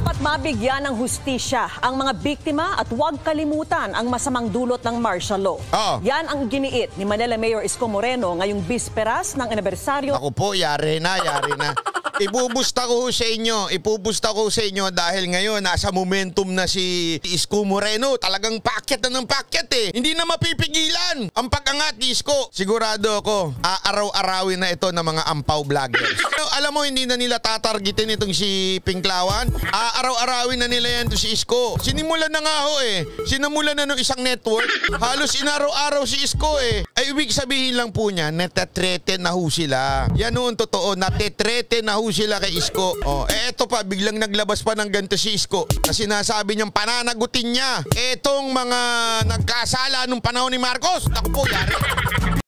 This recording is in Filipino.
Dapat mabigyan ng hustisya ang mga biktima at huwag kalimutan ang masamang dulot ng martial law. Oo. Yan ang giniit ni Manila Mayor Isko Moreno ngayong bisperas ng anibersaryo Ako po, yari na, yari na. Ibubusta ko sa inyo, ipubusta ko sa inyo dahil ngayon nasa momentum na si Isko Moreno. Talagang packet na ng packet eh. Hindi na mapipigilan ang pag-angat ni Isko. Sigurado ako, aaraw-arawin na ito ng mga ampaw vloggers. Pero alam mo, hindi na nila tatargetin itong si Pinklawan. Aaraw-arawin na nila yan si Isko. Sinimulan na nga ho eh. Sinimulan na ng isang network. Halos inaraw-araw si Isko eh. Ay, ibig sabihin lang po niya, natatrete na ho sila. Yan noon totoo, natetrete na ho sila kay Isko. Oh, eh eto pa, biglang naglabas pa ng ganito si Isko. Na sinasabi niyang pananagutin niya etong mga nagkasala nung panahon ni Marcos. Naku po, yari.